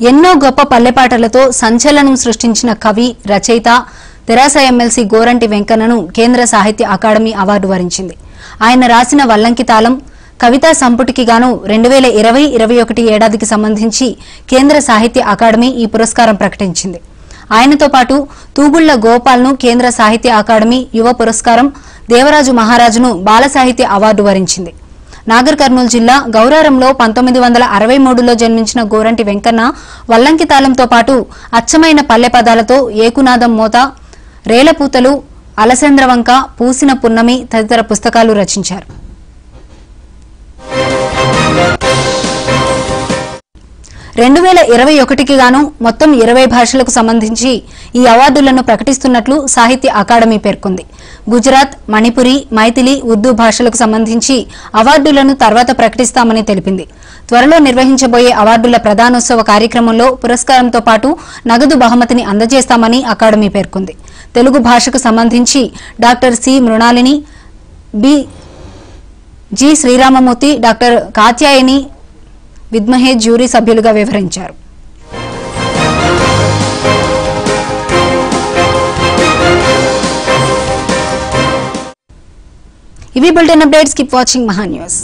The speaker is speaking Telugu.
ఎన్నో గొప్ప పల్లెపాటలతో సంచలనం సృష్టించిన కవి రచయిత తెరాస ఎమ్మెల్సీ గోరంటి వెంకన్నను కేంద్ర సాహిత్య అకాడమీ అవార్డు వరించింది. ఆయన రాసిన వల్లంకి తాళం కవితా సంపుటికి గాను రెండు వేల ఇరవై ఇరవై ఒకటి ఏడాదికి సంబంధించి కేంద్ర సాహిత్య అకాడమీ ఈ పురస్కారం ప్రకటించింది. ఆయనతో పాటు తూగుళ్ళ గోపాల్ను కేంద్ర సాహిత్య అకాడమీ యువ పురస్కారం దేవరాజు మహారాజును బాల సాహిత్య అవార్డు వరించింది. నాగర్ కర్నూలు జిల్లా గౌరారంలో పంతొమ్మిది వందల అరవై మూడులో జన్మించిన గోరంటి వెంకన్న వల్లంకి తాళంతో పాటు అచ్చమైన పల్లె పదాలతో ఏకునాదం మోత రేలపూతలు అలసేంద్రవంక పూసిన పున్నమి తదితర పుస్తకాలు రచించారు. రెండు వేల ఇరవై ఒకటికి గాను మొత్తం ఇరవై భాషలకు సంబంధించి ఈ అవార్డులను ప్రకటిస్తున్నట్లు సాహిత్య అకాడమీ పేర్కొంది. గుజరాత్ మణిపురి మైథిలి ఉర్దూ భాషలకు సంబంధించి అవార్డులను తర్వాత ప్రకటిస్తామని తెలిపింది. త్వరలో నిర్వహించబోయే అవార్డుల ప్రధానోత్సవ కార్యక్రమంలో పురస్కారంతో పాటు నగదు బహుమతిని అందజేస్తామని అకాడమీ పేర్కొంది. తెలుగు భాషకు సంబంధించి doctor C. Mrinalini B. G. Sriramamurthy doctor Katyayani Vidmahe jury సభ్యులుగా వివరించారు. ఇవి bulletin updates. Keep watching Maha news.